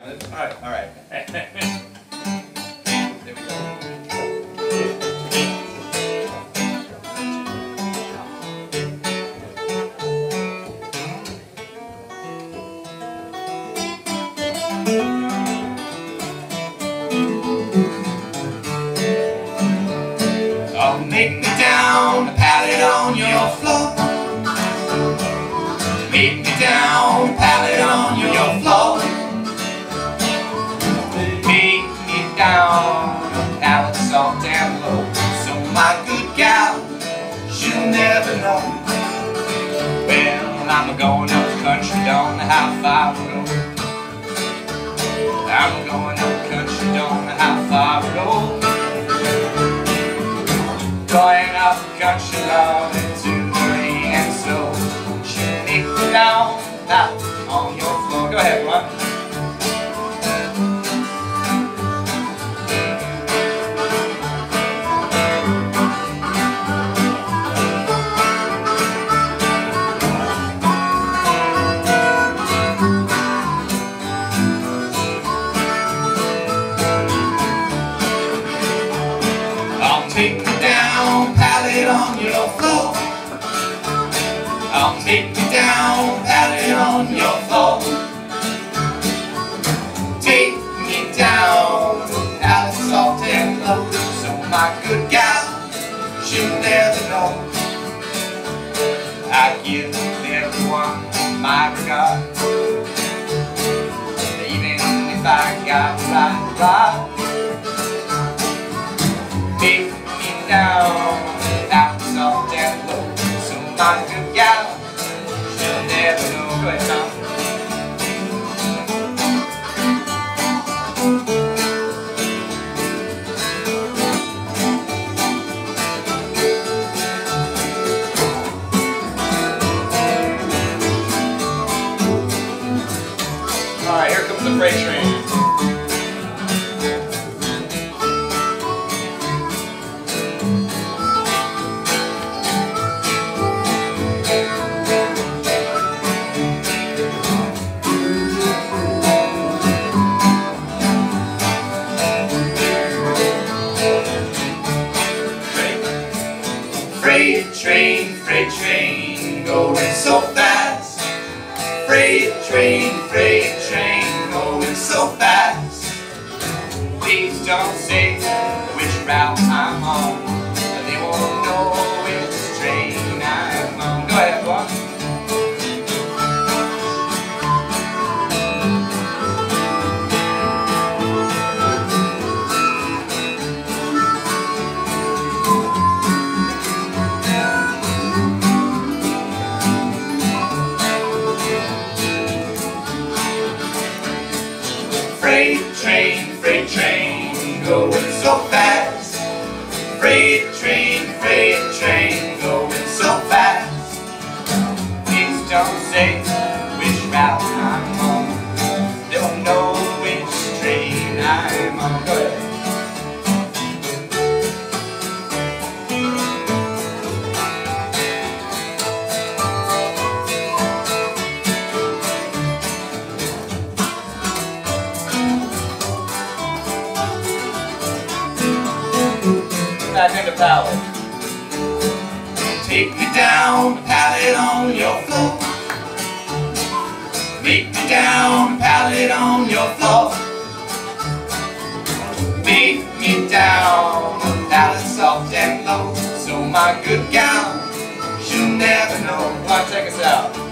There we go. Oh, make me down, pat it on your floor. Make me down, pat it on your floor. Soft and low. So my good gal, she'll never know. Well, I'm going up country, don't know how far we'll go. I'm going up country, don't know how far we'll go. Going up country, love into the and make me down, out on your floor. Go ahead, one. Take you down, pat it on your floor. Take me down, out soft and low. So my good gal, she'll never know. I give everyone my regard. Even if I got right, right. Take me down, out soft and low. So my good gal, the freight train. Freight train, freight train, going so fast. Freight train, freight fast. Please don't say which route I'm on. Freight train, freight train, going so fast. Freight train, freight train, going so fast. Please don't say which route I'm on. Don't know which train I'm on. Back into power. Take me down, pat it on your floor. Make me down, pat it on your floor. Make me down, pat it soft and low. So my good gal, she'll never know. Come on, take us out.